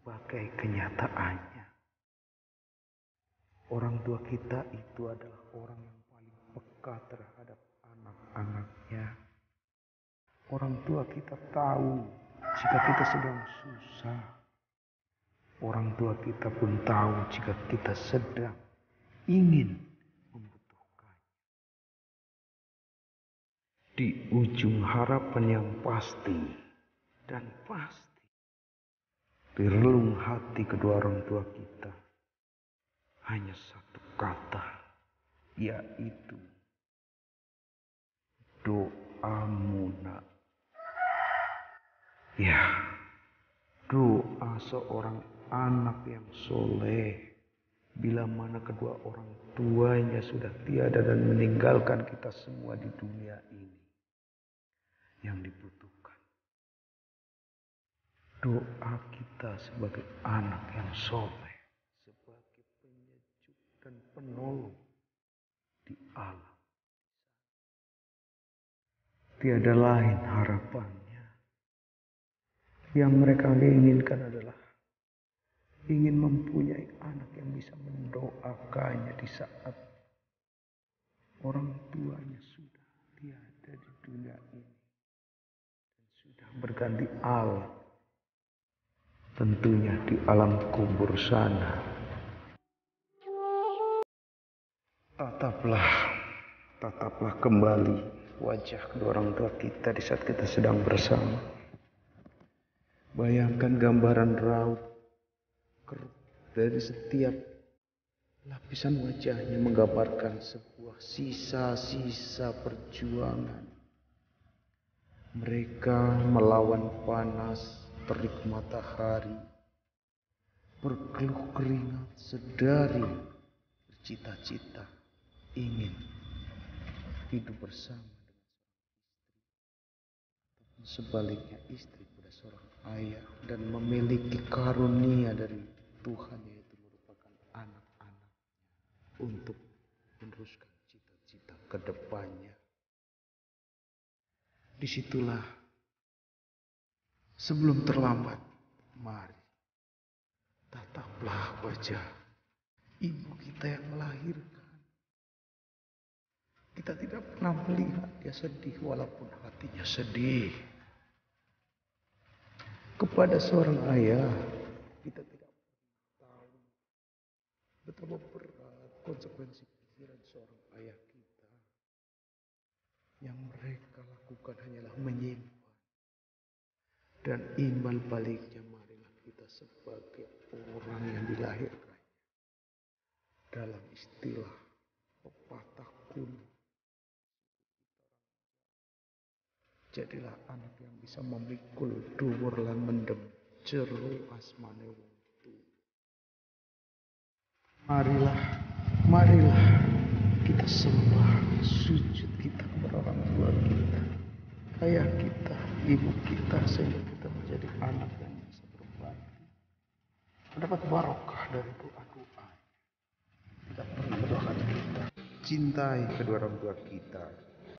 sebagai kenyataannya. Orang tua kita itu adalah orang yang paling peka terhadap anak-anaknya. Orang tua kita tahu jika kita sedang susah. Orang tua kita pun tahu jika kita sedang ingin. Di ujung harapan yang pasti dan pasti di relung hati kedua orang tua kita. Hanya satu kata yaitu doamu nak. Ya doa seorang anak yang soleh. Bila mana kedua orang tuanya sudah tiada dan meninggalkan kita semua di dunia ini yang dibutuhkan doa kita sebagai anak yang soleh sebagai penyejuk dan penolong di alam. Tiada lain harapannya. Yang mereka inginkan adalah ingin mempunyai anak yang bisa mendoakannya di saat orang tuanya sudah tiada di dunia ini dan sudah berganti alam tentunya di alam kubur sana. Tataplah tataplah kembali wajah kedua orang tua kita di saat kita sedang bersama. Bayangkan gambaran raut dari setiap lapisan wajahnya menggambarkan sebuah sisa-sisa perjuangan. Mereka melawan panas terik matahari, berkeluh keringat sedari bercita-cita ingin hidup bersama dengan seorang istri, ataupun sebaliknya istri pada seorang ayah dan memiliki karunia dari Tuhan yaitu merupakan anak-anaknya untuk meneruskan cita-cita ke depannya. Di situlah Sebelum terlambat, mari tataplah wajah ibu kita yang melahirkan. Kita tidak pernah melihat dia sedih walaupun hatinya sedih. Kepada seorang ayah, kita tidak pernah tahu betapa berat konsekuensi pikiran seorang ayah kita. Yang mereka lakukan hanyalah menyimpan dan imbal baliknya marilah kita sebagai orang yang dilahirkan dalam istilah pepatah kuno. Jadilah anak yang bisa memikul dhuwur lan mendem jeru asmane wong Marilah, marilah kita sembah sujud kita kepada orang tua kita, ayah kita, ibu kita sehingga kita menjadi anak yang bisa berbakti mendapat barokah dari doa-doa. Tidak pernah mendoakan kita. Cintai kedua orang tua kita